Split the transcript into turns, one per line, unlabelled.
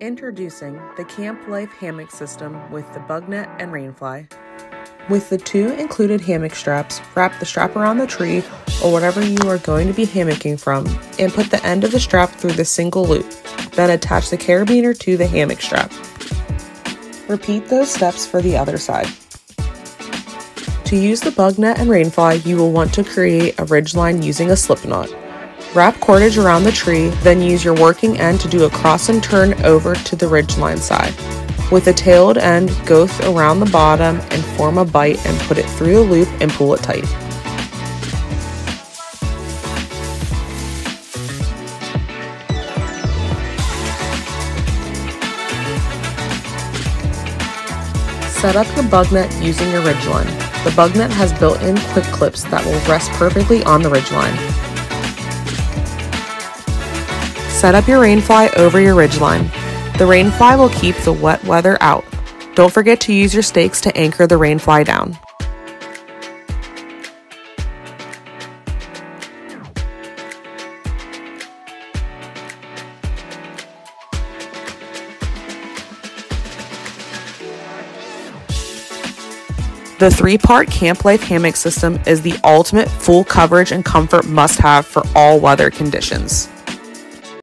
Introducing the Camp Life hammock system with the bug net and Rainfly. With the two included hammock straps, wrap the strap around the tree or whatever you are going to be hammocking from and put the end of the strap through the single loop. Then attach the carabiner to the hammock strap. Repeat those steps for the other side. To use the bug net and Rainfly, you will want to create a ridge line using a slip knot. Wrap cordage around the tree, then use your working end to do a cross and turn over to the ridgeline side. With the tailed end, go around the bottom and form a bite and put it through the loop and pull it tight. Set up your bug net using your ridgeline. The bug net has built-in quick clips that will rest perfectly on the ridgeline. Set up your rainfly over your ridgeline. The rainfly will keep the wet weather out. Don't forget to use your stakes to anchor the rainfly down. The three part Camp Life hammock system is the ultimate full coverage and comfort must have for all weather conditions.